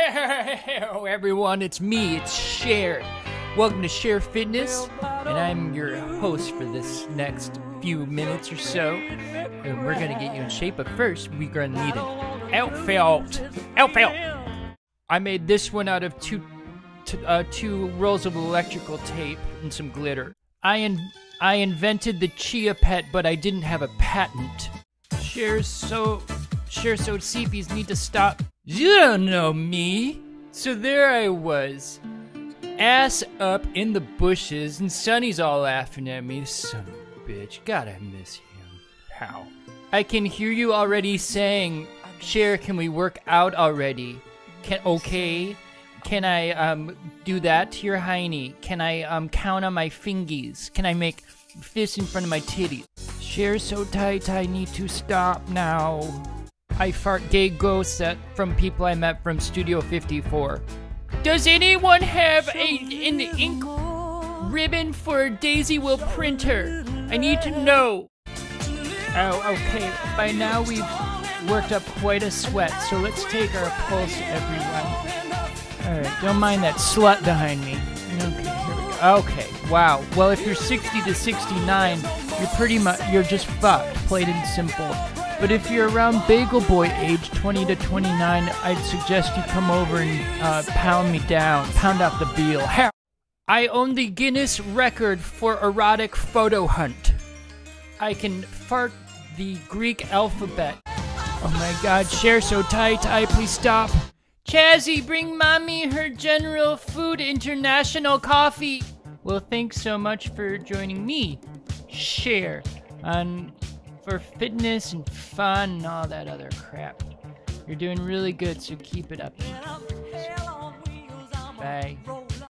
Hello, everyone. It's me. It's Cher. Welcome to Cher Fitness, and I'm your host for this next few minutes or so. And we're gonna get you in shape, but first we're gonna need an outfit. Outfit. I made this one out of two, t- uh, two rolls of electrical tape and some glitter. I in- I invented the Chia Pet, but I didn't have a patent. Cher so Share so seepies need to stop. You don't know me. So there I was, ass up in the bushes, and Sonny's all laughing at me. Son of a bitch. God, I miss him. How? I can hear you already saying, Cher, can we work out already? Can okay? Can I um do that to your hiney? Can I um count on my fingies? Can I make fists in front of my titties? Cher so tight, I need to stop now. I fart gay ghosts at, from people I met from Studio 54. Does anyone have a an ink ribbon for daisy wheel printer? I need to know. Oh, okay. By now we've worked up quite a sweat, so let's take our pulse, everyone. Alright, don't mind that slut behind me. Okay, here we go. Okay, wow. Well, if you're 60 to 69, you're pretty much, you're just fucked, plain and simple. But if you're around Bagel Boy age 20 to 29, I'd suggest you come over and uh, pound me down, pound out the veal. I own the Guinness record for erotic photo hunt. I can fart the Greek alphabet. Oh my god, Cher so tight, I please stop. Chazzy, bring mommy her General Food International coffee. Well, thanks so much for joining me, Cher, on for fitness and fun and all that other crap. You're doing really good, so keep it up. Bye.